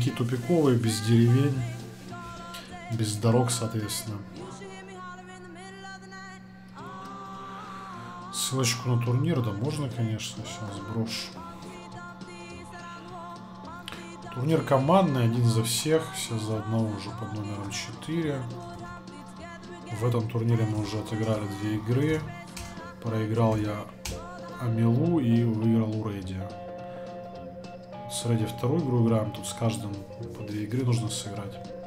Рынки тупиковые, без деревень, без дорог, соответственно. Ссылочку на турнир, да можно, конечно, сейчас брошу. Турнир командный, один за всех, все за одного уже под номером 4. В этом турнире мы уже отыграли две игры. Проиграл я Амилу и выиграл у Рэди. С Рэди вторую игру играем, тут с каждым по две игры нужно сыграть.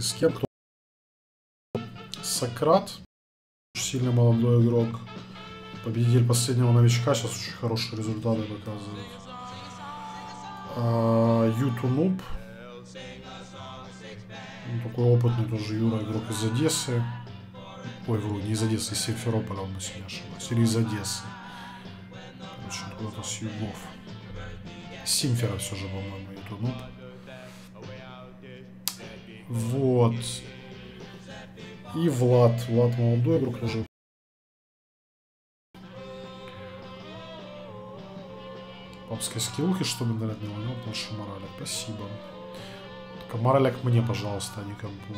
С кем? Кто? Сократ. Сильно молодой игрок. Победитель последнего новичка. Сейчас очень хорошие результаты показывает. А, Ютунуб. Ну, такой опытный тоже Юра, игрок из Одессы. Ой, вру, не из Одессы, из Симферополя, он если не ошибаюсь. Или из Одессы. Короче, откуда-то с югов. Симфера все же, по-моему, Ютунуб. Вот. И Влад. Влад молодой игрок тоже. Папской скиллухи, чтобы дать на него больше морали. Спасибо. Только мораляк мне, пожалуйста, а не компу.